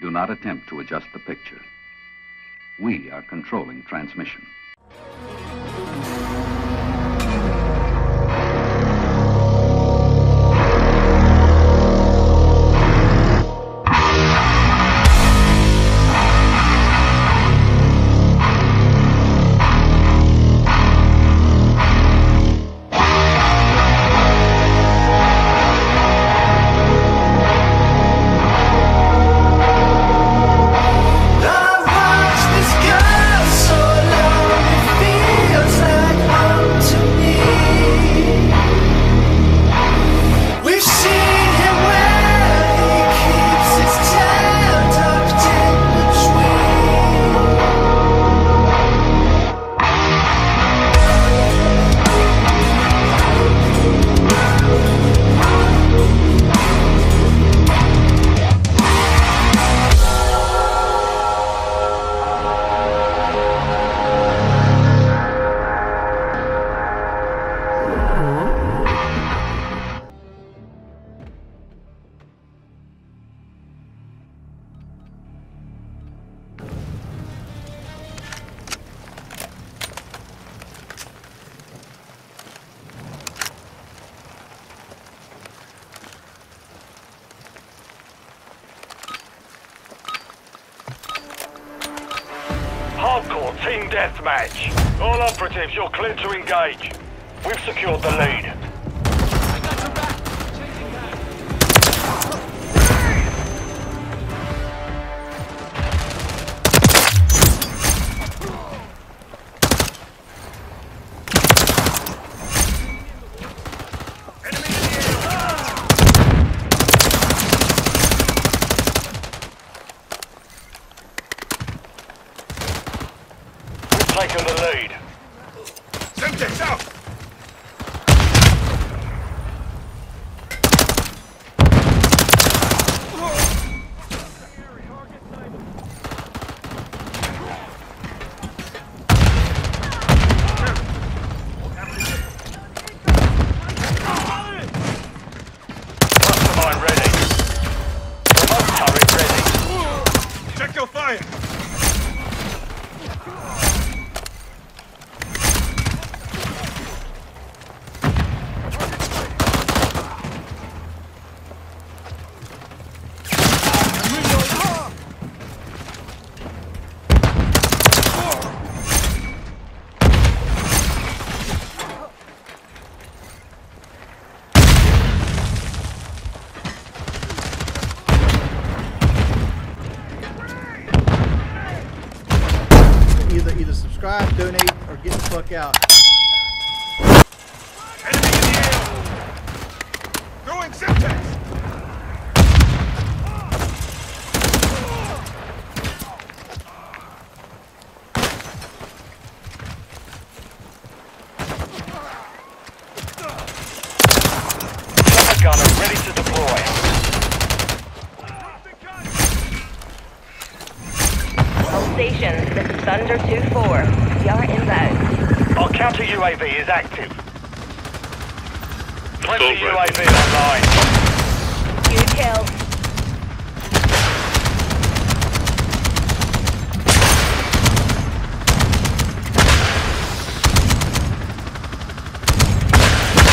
Do not attempt to adjust the picture. We are controlling transmission. Team deathmatch. All operatives, you're clear to engage. We've secured the lead. We've taken the lead. Semtex out! Mastermind ready. Remote turret ready. Check your fire! Either either subscribe, donate, or get the fuck out. Enemy in the air! Throwing Semtex! Summer gunner ready to deploy. All this is Thunder 2-4. We are inbound. Our counter UAV is active. Plenty UAV online. Good kill.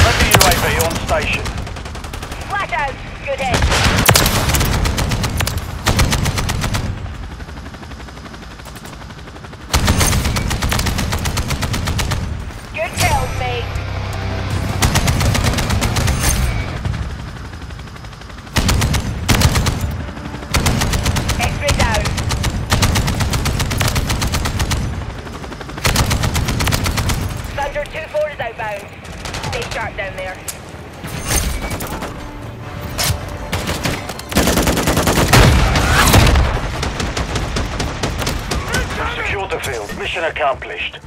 Plenty UAV on station. Flash out. Good hit. Mission accomplished.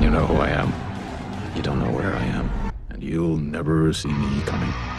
You know who I am. You don't know where I am. And you'll never see me coming.